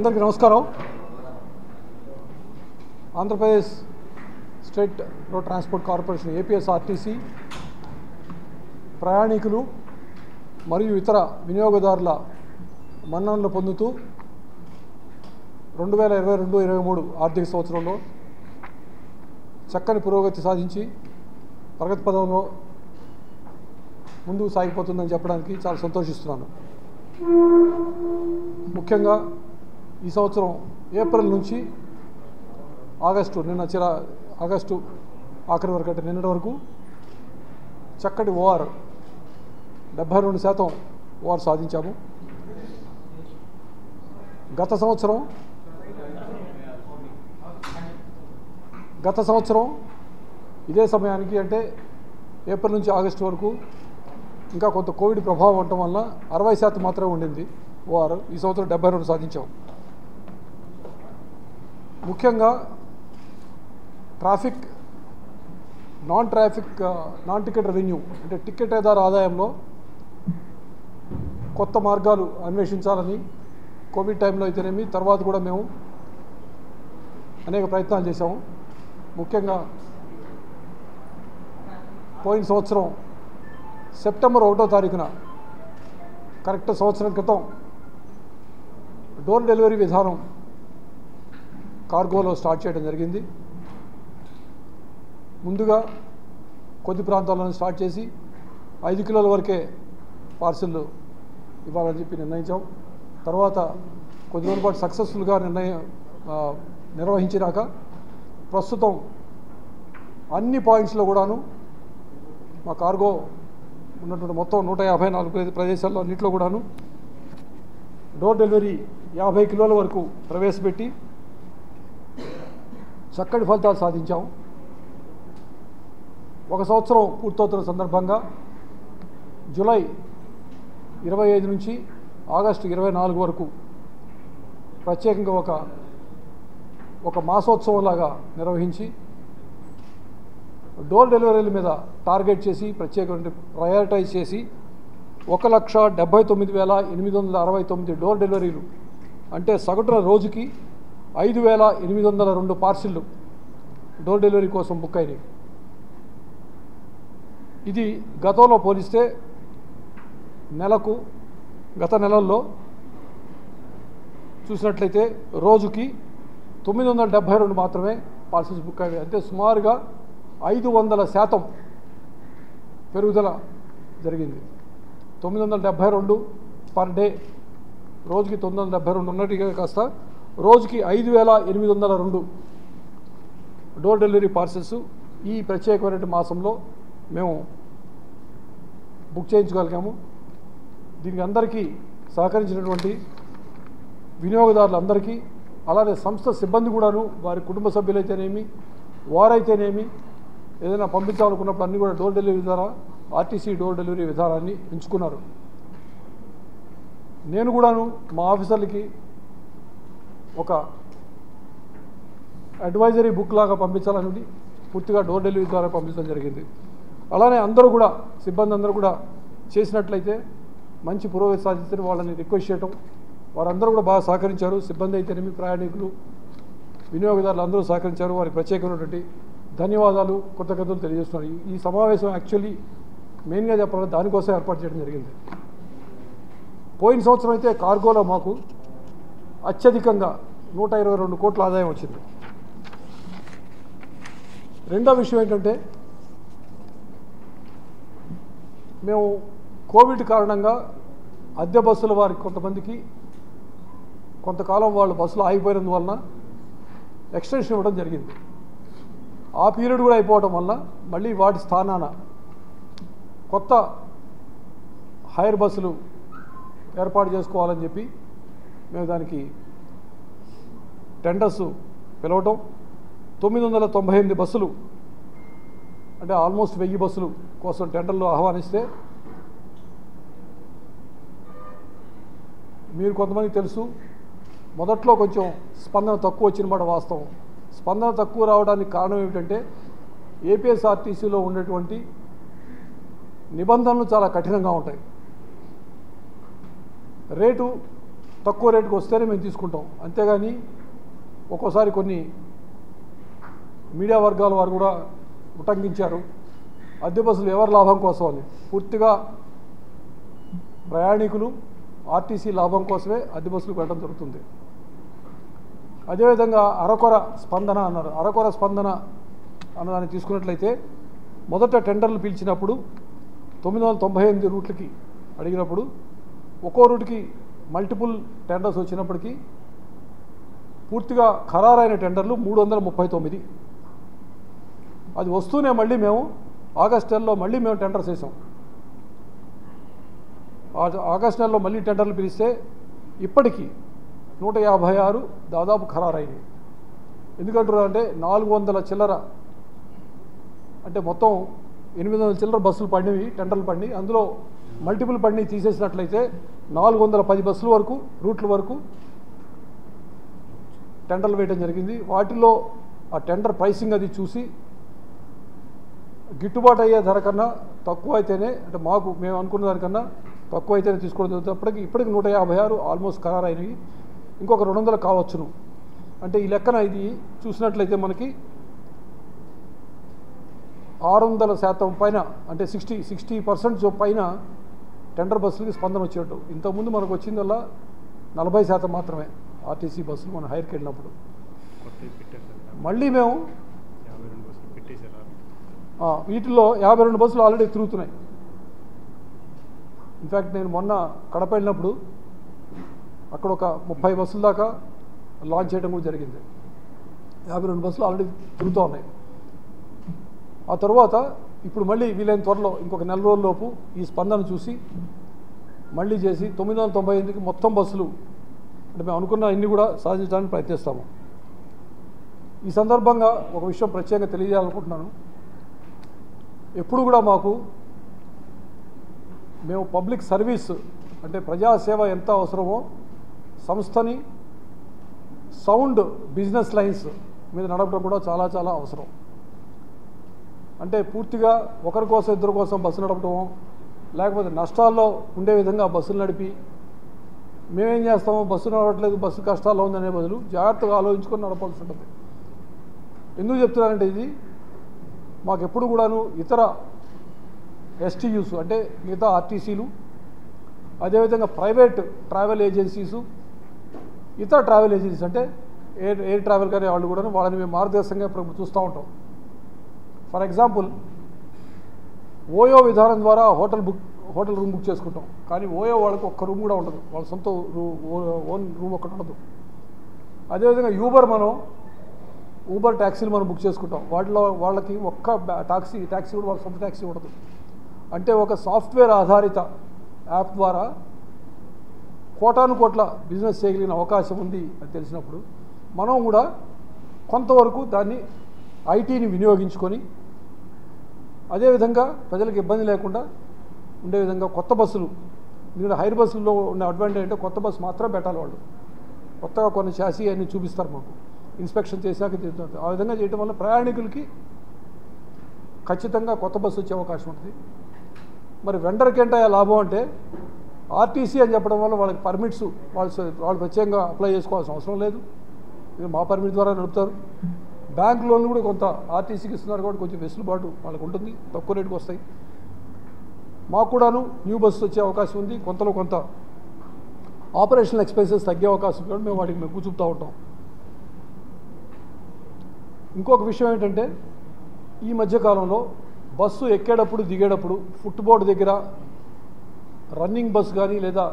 అందరికీ నమస్కారం. Andhra Pradesh state road transport corporation APSRTC ప్రయాణికులు మరియు ఇతర వినియోగదారుల మన్ననలు పొందుతూ రెండు వేల ఇరవై రెండు ఇరవై మూడు ఆర్థిక సంవత్సరంలో చక్కని పురోగతి సాధించి ప్రగతి పదంలో ముందుకు సాగిపోతుందని చెప్పడానికి చాలా సంతోషిస్తున్నాను. ముఖ్యంగా ఈ సంవత్సరం ఏప్రిల్ నుంచి ఆగస్టు నిన్న చిర ఆగస్టు ఆఖరి వరకు అంటే నిన్నటి వరకు చక్కటి ఓఆర్ డెబ్భై రెండు శాతం ఓఆర్ సాధించాము. గత సంవత్సరం గత సంవత్సరం ఇదే సమయానికి అంటే ఏప్రిల్ నుంచి ఆగస్టు వరకు ఇంకా కొంత కోవిడ్ ప్రభావం ఉండటం వల్ల అరవై శాతం మాత్రమే ఉండింది ఓఆర్. ఈ సంవత్సరం డెబ్బై రెండు సాధించాం. ముఖ్యంగా traffic non traffic non ticket revenue అంటే టికెటేదార ఆదాయంలో కొత్త మార్గాలు అన్వేషించాలని కోవిడ్ టైంలో అయితేనేమి తర్వాత కూడా మేము అనేక ప్రయత్నాలు చేశాము. ముఖ్యంగా పోయిన సంవత్సరం సెప్టెంబర్ ఒకటో తారీఖున కరెక్ట్ సంవత్సరం క్రితం డోర్ డెలివరీ విధానం కార్గోలో స్టార్ట్ చేయడం జరిగింది. ముందుగా కొద్ది ప్రాంతాలను స్టార్ట్ చేసి ఐదు కిలోల వరకే పార్సిల్ ఇవ్వాలని చెప్పి నిర్ణయించాం. తర్వాత కొద్ది రోజుల పాటు సక్సెస్ఫుల్గా నిర్ణయం నిర్వహించినాక ప్రస్తుతం అన్ని పాయింట్స్లో కూడాను మా కార్గో ఉన్నటువంటి మొత్తం నూట యాభై నాలుగు ప్రదేశాల్లో అన్నింటిలో కూడాను డోర్ డెలివరీ యాభై కిలోల వరకు ప్రవేశపెట్టి చక్కటి ఫలితాలు సాధించాం. ఒక సంవత్సరం పూర్తవుతున్న సందర్భంగా జూలై ఇరవై ఐదు నుంచి ఆగస్టు ఇరవై నాలుగు వరకు ప్రత్యేకంగా ఒక ఒక మాసోత్సవంలాగా నిర్వహించి డోర్ డెలివరీల మీద టార్గెట్ చేసి ప్రత్యేకమైన ప్రయారిటైజ్ చేసి ఒక లక్ష డెబ్బై తొమ్మిది వేల ఎనిమిది వందల అరవై తొమ్మిది డోర్ డెలివరీలు అంటే సగటున రోజుకి ఐదు వేల ఎనిమిది వందల రెండు పార్సిళ్ళు డోర్ డెలివరీ కోసం బుక్ అయినాయి. ఇది గతంలో పోలిస్తే నెలకు గత నెలల్లో చూసినట్లయితే రోజుకి తొమ్మిది వందల డెబ్భై రెండు మాత్రమే పార్సిల్స్ బుక్ అయ్యాయి అంటే సుమారుగా ఐదు వందల శాతం పెరుగుదల జరిగింది. తొమ్మిది వందల డెబ్భై రెండు పర్ డే రోజుకి తొమ్మిది వందల డెబ్భై రెండు ఉన్నట్టుగా కాస్త రోజుకి ఐదు వేల ఎనిమిది వందల రెండు డోర్ డెలివరీ పార్సెల్స్ ఈ ప్రత్యేకమైన మాసంలో మేము బుక్ చేయించగలిగాము. దీనికి అందరికీ సహకరించినటువంటి వినియోగదారులందరికీ అలానే సంస్థ సిబ్బంది కూడాను వారి కుటుంబ సభ్యులైతేనేమి వారైతేనేమి ఏదైనా పంపించాలనుకున్నప్పుడు అన్నీ కూడా డోర్ డెలివరీ ద్వారా ఆర్టీసీ డోర్ డెలివరీ విధానాన్ని ఎంచుకున్నారు. నేను కూడాను మా ఆఫీసర్లకి ఒక అడ్వైజరీ బుక్ లాగా పంపించాలని పూర్తిగా డోర్ డెలివరీ ద్వారా పంపించడం జరిగింది. అలానే అందరూ కూడా సిబ్బంది అందరూ కూడా చేసినట్లయితే మంచి పురోగతి సాధించడం వాళ్ళని రిక్వెస్ట్ చేయటం. వారందరూ కూడా బాగా సహకరించారు. సిబ్బంది అయితేనేమి ప్రయాణికులు వినియోగదారులు అందరూ సహకరించారు. వారి ప్రత్యేకమైనటువంటి ధన్యవాదాలు కృతజ్ఞతలు తెలియజేస్తున్నారు ఈ సమావేశం యాక్చువల్లీ మెయిన్గా చెప్పాలంటే దానికోసం ఏర్పాటు చేయడం జరిగింది. పోయిన సంవత్సరం అయితే కార్గోలో మాకు అత్యధికంగా నూట ఇరవై రెండు కోట్ల ఆదాయం వచ్చింది. రెండో విషయం ఏంటంటే మేము కోవిడ్ కారణంగా అద్దె బస్సుల వారికి కొంతమందికి కొంతకాలం వాళ్ళు బస్సులు ఆగిపోయినందువలన ఎక్స్టెన్షన్ ఇవ్వడం జరిగింది. ఆ పీరియడ్ కూడా అయిపోవడం వల్ల మళ్ళీ వాటి స్థానాన కొత్త హైర్ బస్సులు ఏర్పాటు చేసుకోవాలని చెప్పి మేము దానికి టెండర్స్ పిలవటం. తొమ్మిది వందల తొంభై ఎనిమిది బస్సులు అంటే ఆల్మోస్ట్ వెయ్యి బస్సులు కోసం టెండర్లు ఆహ్వానిస్తే మీరు కొంతమందికి తెలుసు మొదట్లో కొంచెం స్పందన తక్కువ వచ్చిన మాట వాస్తవం. స్పందన తక్కువ రావడానికి కారణం ఏమిటంటే ఏపీఎస్ఆర్టీసీలో ఉండేటువంటి నిబంధనలు చాలా కఠినంగా ఉంటాయి. రేటు తక్కువ రేటుకి వస్తేనే మేము తీసుకుంటాం. అంతేగాని ఒక్కోసారి కొన్ని మీడియా వర్గాల వారు కూడా ఉటంకించారు. అద్దె బస్సులు ఎవరి లాభం కోసం అని. పూర్తిగా ప్రయాణికులు ఆర్టీసీ లాభం కోసమే అద్దె బస్సులు పెట్టడం జరుగుతుంది. అదేవిధంగా అరకొర స్పందన అన్నారు. అరకొర స్పందన అన్నదాన్ని తీసుకున్నట్లయితే మొదట టెండర్లు పిలిచినప్పుడు తొమ్మిది వందల తొంభై ఎనిమిది రూట్లకి అడిగినప్పుడు ఒక్కో రూట్కి మల్టిపుల్ టెండర్స్ వచ్చినప్పటికీ పూర్తిగా ఖరారైన టెండర్లు మూడు వందల ముప్పై తొమ్మిది. అది వస్తూనే మళ్ళీ మేము ఆగస్ట్ నెలలో మళ్ళీ మేము టెండర్స్ వేసాం. ఆగస్ట్ నెలలో మళ్ళీ టెండర్లు పిలిస్తే ఇప్పటికీ నూట యాభై ఆరు దాదాపు ఖరారైనవి. ఎందుకంటారు అంటే నాలుగు వందల చిల్లర అంటే మొత్తం ఎనిమిది వందల చిల్లర బస్సులు పడినవి టెండర్లు పండి అందులో మల్టిపుల్ పండి తీసేసినట్లయితే నాలుగు వందల పది బస్సుల వరకు రూట్ల వరకు టెండర్లు వేయడం జరిగింది. వాటిలో ఆ టెండర్ ప్రైసింగ్ అది చూసి గిట్టుబాటు అయ్యే ధర కన్నా తక్కువ అయితేనే అంటే మాకు మేము అనుకున్న దానికన్నా తక్కువ అయితేనే తీసుకోవడం జరుగుతుంది. అప్పటికి ఇప్పటికి నూట యాభై ఆరు ఆల్మోస్ట్ ఖరారైనవి. ఇంకొక రెండు వందలు కావచ్చును. అంటే ఈ లెక్కన ఇది చూసినట్లయితే మనకి ఆరు వందల శాతం పైన అంటే సిక్స్టీ సిక్స్టీ పర్సెంట్ పైన టెండర్ బస్సులకి స్పందన వచ్చేట్టు ఇంతకుముందు మనకు వచ్చిందల్లా నలభై శాతం మాత్రమే ఆర్టీసీ బస్సులు మనం హైర్కి వెళ్ళినప్పుడు. మళ్ళీ మేము యాభై రెండు బస్సులు వీటిల్లో యాభై రెండు బస్సులు ఆల్రెడీ తిరుగుతున్నాయి. ఇన్ఫ్యాక్ట్ నేను మొన్న కడప వెళ్ళినప్పుడు అక్కడ ఒక ముప్పై బస్సుల దాకా లాంచ్ చేయడం కూడా జరిగింది. యాభై రెండు బస్సులు ఆల్రెడీ తిరుగుతూ ఉన్నాయి. ఆ తర్వాత ఇప్పుడు మళ్ళీ వీలైన త్వరలో ఇంకొక నెల రోజుల్లోపు ఈ స్పందన చూసి మళ్ళీ చేసి తొమ్మిది వందల తొంభై ఎనిమిదికి మొత్తం బస్సులు అంటే మేము అనుకున్న అన్ని కూడా సాధించడానికి ప్రయత్నిస్తాము. ఈ సందర్భంగా ఒక విషయం ప్రత్యేకంగా తెలియజేయాలనుకుంటున్నాను. ఎప్పుడు కూడా మాకు మేము పబ్లిక్ సర్వీస్ అంటే ప్రజాసేవ ఎంత అవసరమో సంస్థని సౌండ్ బిజినెస్ లైన్స్ మీద నడపడం కూడా చాలా చాలా అవసరం. అంటే పూర్తిగా ఒకరి కోసం ఇద్దరి కోసం బస్సు నడపడం లేకపోతే నష్టాల్లో ఉండే విధంగా బస్సులు నడిపి మేమేం చేస్తామో బస్సు నడవట్లేదు బస్సు కష్టాల్లో ఉందనే బదులు జాగ్రత్తగా ఆలోచించుకొని నడపాల్సి ఉంటుంది. ఎందుకు చెప్తున్నానంటే ఇది మాకు ఎప్పుడు కూడాను ఇతర ఎస్టీయూస్ అంటే మిగతా ఆర్టీసీలు అదేవిధంగా ప్రైవేట్ ట్రావెల్ ఏజెన్సీసు ఇతర ట్రావెల్ ఏజెన్సీస్ అంటే ఎయిర్ ఎయిర్ ట్రావెల్ కానీ వాళ్ళు కూడా వాళ్ళని మేము మార్గదర్శకంగా ఇప్పుడు చూస్తూ ఉంటాం. ఫర్ ఎగ్జాంపుల్ ఓయో విధానం ద్వారా hotel book hotel room book చేసుకుంటాం. కానీ ఓయో వాళ్ళకి ఒక్క రూమ్ కూడా ఉండదు. వాళ్ళ సొంత రూ- ఓ- ఓన్ రూమ్ ఒకటి ఉండదు. అదేవిధంగా యూబర్ మనం ఊబర్ ట్యాక్సీలు మనం బుక్ చేసుకుంటాం. వాటిలో వాళ్ళకి ఒక్క టాక్సీ ట్యాక్సీ కూడా వాళ్ళ సొంత ట్యాక్సీ ఉండదు. అంటే ఒక సాఫ్ట్వేర్ ఆధారిత యాప్ ద్వారా కోటాను కోట్ల బిజినెస్ చేయగలిగిన అవకాశం ఉంది అని తెలిసినప్పుడు మనం కూడా కొంతవరకు దాన్ని ఐటీని వినియోగించుకొని అదేవిధంగా ప్రజలకు ఇబ్బంది లేకుండా ఉండే విధంగా కొత్త బస్సులు. ఎందుకంటే హైర్ బస్సుల్లో ఉన్న అడ్వాంటేజ్ అంటే కొత్త బస్సు మాత్రం పెట్టాలి వాళ్ళు. కొత్తగా కొన్ని చాసీ అన్ని చూపిస్తారు మాకు. ఇన్స్పెక్షన్ చేశాక చేస్తారు. ఆ విధంగా చేయడం వల్ల ప్రయాణికులకి ఖచ్చితంగా కొత్త బస్సు వచ్చే అవకాశం ఉంటుంది. మరి వెండర్కి ఏంటో లాభం అంటే ఆర్టీసీ అని చెప్పడం వల్ల వాళ్ళకి పర్మిట్స్ వాళ్ళు వాళ్ళు ప్రత్యేకంగా అప్లై చేసుకోవాల్సిన అవసరం లేదు. మా పర్మిట్ ద్వారా నడుపుతారు. బ్యాంక్ లోన్లు కూడా కొంత ఆర్టీసీకి ఇస్తున్నారు కాబట్టి కొంచెం వెసులుబాటు వాళ్ళకు ఉంటుంది. తక్కువ రేటుకి వస్తాయి. మాకు కూడాను న్యూ బస్సు వచ్చే అవకాశం ఉంది. కొంతలో కొంత ఆపరేషనల్ ఎక్స్పెన్సెస్ తగ్గే అవకాశం కూడా మేము వాటికి మేము చూపుతూ ఉంటాం. ఇంకొక విషయం ఏంటంటే ఈ మధ్యకాలంలో బస్సు ఎక్కేటప్పుడు దిగేటప్పుడు ఫుట్బోర్డ్ దగ్గర రన్నింగ్ బస్సు కానీ లేదా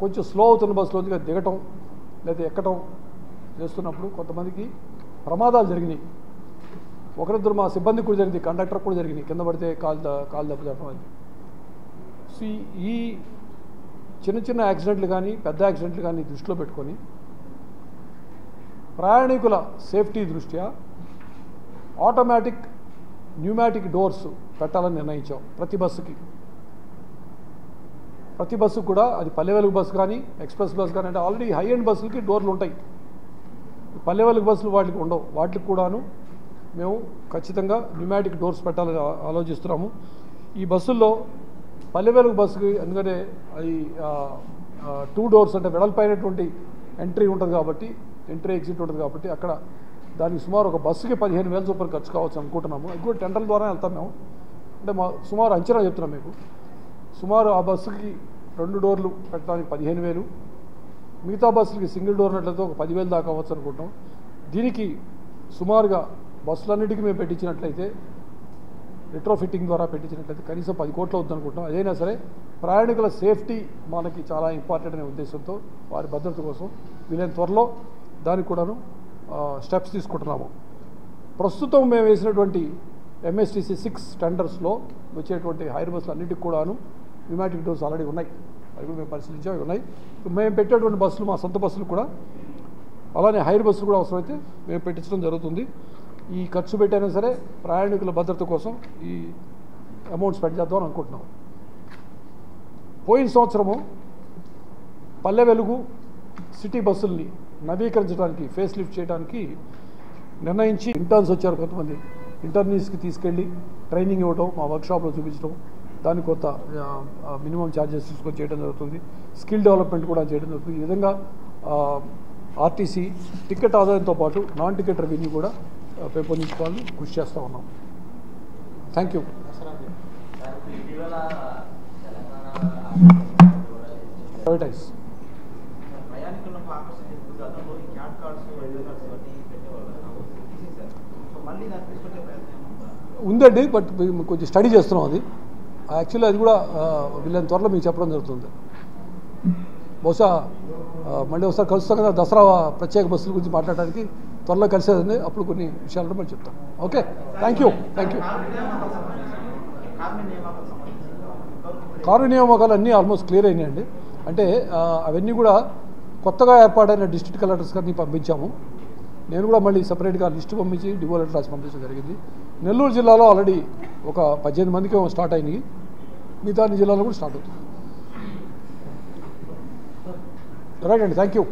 కొంచెం స్లో అవుతున్న బస్సులో దిగటం లేదా ఎక్కటం చేస్తున్నప్పుడు కొంతమందికి ప్రమాదాలు జరిగినాయి. ఒకరిద్దరు మా సిబ్బంది కూడా జరిగింది కండక్టర్ కూడా జరిగింది. కింద పడితే కాలు ద- కాలు దెబ్బతట్టడం సో ఈ- ఈ చిన్న చిన్న యాక్సిడెంట్లు కానీ పెద్ద యాక్సిడెంట్లు కానీ దృష్టిలో పెట్టుకొని ప్రయాణికుల సేఫ్టీ దృష్ట్యా ఆటోమేటిక్ న్యూమాటిక్ డోర్స్ పెట్టాలని నిర్ణయించాం ప్రతి బస్సుకి. ప్రతి బస్సు కూడా అది పల్లె వెలుగు బస్సు కానీ ఎక్స్ప్రెస్ బస్సు కానీ అంటే ఆల్రెడీ హై ఎండ్ బస్సులకి డోర్లు ఉంటాయి ఈ బస్సులు వాటికి ఉండవు. వాటికి కూడాను మేము ఖచ్చితంగా న్యూమాటిక్ డోర్స్ పెట్టాలని ఆలోచిస్తున్నాము. ఈ బస్సుల్లో పల్లె బస్సుకి ఎందుకంటే అది టూ డోర్స్ అంటే వెడల్పైనటువంటి ఎంట్రీ ఉంటుంది కాబట్టి ఎంట్రీ ఎగ్జిట్ ఉంటుంది కాబట్టి అక్కడ దానికి సుమారు ఒక బస్సుకి పదిహేను వేల చొప్పున ఖర్చు కావచ్చు అనుకుంటున్నాము. అది కూడా టెండర్ల ద్వారా వెళ్తాం మేము. అంటే మా సుమారు అంచనా చెప్తున్నాం మీకు. సుమారు ఆ బస్సుకి రెండు డోర్లు పెట్టడానికి పదిహేను వేలు మిగతా బస్సులకి సింగిల్ డోర్ ఉన్నట్లయితే ఒక పదివేలు దాకా అవ్వచ్చు అనుకుంటాం దీనికి సుమారుగా బస్సులన్నిటికీ మేము పెట్టించినట్లయితే రిట్రోఫిట్టింగ్ ద్వారా పెట్టించినట్లయితే కనీసం పది కోట్లు అవుతుంది అనుకుంటాం అదైనా సరే ప్రయాణికుల సేఫ్టీ మనకి చాలా ఇంపార్టెంట్ అనే ఉద్దేశంతో వారి భద్రత కోసం వీలైన త్వరలో దానికి కూడాను స్టెప్స్ తీసుకుంటున్నాము. ప్రస్తుతం మేము వేసినటువంటి ఎంఎస్టీసీ సిక్స్ టెండర్స్లో వచ్చేటువంటి హైర్ బస్సులు అన్నిటికి కూడాను న్యూమాటిక్ డోర్స్ ఆల్రెడీ ఉన్నాయి. అవి కూడా మేము పరిశీలించాం అవి ఉన్నాయి. మేము పెట్టేటువంటి బస్సులు మా సొంత బస్సులు కూడా అలానే హైర్ బస్సులు కూడా అవసరమైతే మేము పెట్టించడం జరుగుతుంది. ఈ ఖర్చు పెట్టైనా సరే ప్రయాణికుల భద్రత కోసం ఈ అమౌంట్ స్పెండ్ చేద్దామని అనుకుంటున్నాం. పోయిన సంవత్సరము పల్లె వెలుగు సిటీ బస్సుల్ని నవీకరించడానికి ఫేస్ లిఫ్ట్ చేయడానికి నిర్ణయించి ఇంటర్న్స్ వచ్చారు కొంతమంది. ఇంటర్నీస్కి తీసుకెళ్ళి ట్రైనింగ్ ఇవ్వడం మా వర్క్షాప్లో చూపించడం దాని కొత్త మినిమం ఛార్జెస్ తీసుకొని చేయడం జరుగుతుంది. స్కిల్ డెవలప్మెంట్ కూడా చేయడం జరుగుతుంది. ఈ విధంగా ఆర్టీసీ టికెట్ ఆదాయంతో పాటు నాన్ టికెట్ రెవెన్యూ కూడా పెంపొందించుకోవాలని కృషి చేస్తూ ఉన్నాం. Thank you. ప్రైవేటైజ్ ఉందండి బట్ కొంచెం స్టడీ చేస్తున్నాం అది. యాక్చువల్లీ అది కూడా వీళ్ళని త్వరలో మీకు చెప్పడం జరుగుతుంది. బహుశా మళ్ళీ ఒకసారి కలుస్తాం కదా దసరా ప్రత్యేక బస్సుల గురించి మాట్లాడడానికి త్వరలో కలిసేదండి అప్పుడు కొన్ని విషయాలను మళ్ళీ చెప్తాం. Okay? Thank you thank you car నియామకాలు అన్నీ ఆల్మోస్ట్ క్లియర్ అయినాయండి. అంటే అవన్నీ కూడా కొత్తగా ఏర్పాటైన డిస్ట్రిక్ట్ కలెక్టర్స్ గారిని పంపించాము. నేను కూడా మళ్ళీ సపరేట్గా లిస్టు పంపించి డివో లెటర్ రాసి పంపించడం జరిగింది. నెల్లూరు జిల్లాలో ఆల్రెడీ ఒక పద్దెనిమిది మందికి స్టార్ట్ అయినాయి. మిగతా అన్ని జిల్లాలో కూడా స్టార్ట్ అవుతుంది. రైట్ అండి థ్యాంక్ యూ